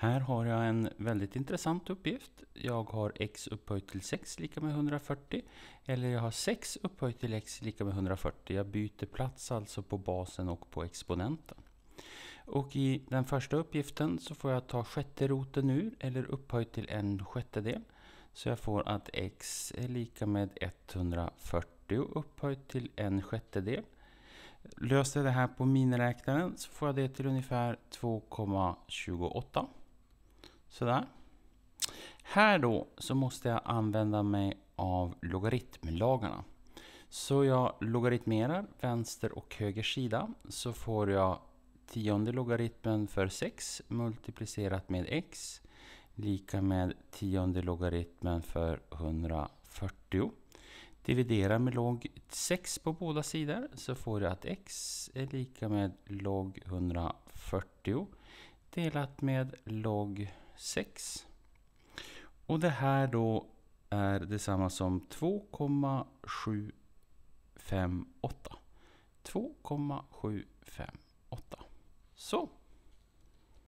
Här har jag en väldigt intressant uppgift. Jag har x upphöjt till 6 lika med 140. Eller jag har 6 upphöjt till x lika med 140. Jag byter plats alltså på basen och på exponenten. Och i den första uppgiften så får jag ta sjätte roten ur, eller upphöjt till en sjättedel. Så jag får att x är lika med 140 upphöjt till en sjättedel. Löser jag det här på miniräknaren så får jag det till ungefär 2,28. Sådär. Här då så måste jag använda mig av logaritmlagarna. Så jag logaritmerar vänster och höger sida så får jag tionde logaritmen för 6 multiplicerat med x lika med tionde logaritmen för 140. Dividerar med log 6 på båda sidor så får jag att x är lika med log 140 delat med log 6. Och det här då är detsamma som 2,758. 2,758. Så.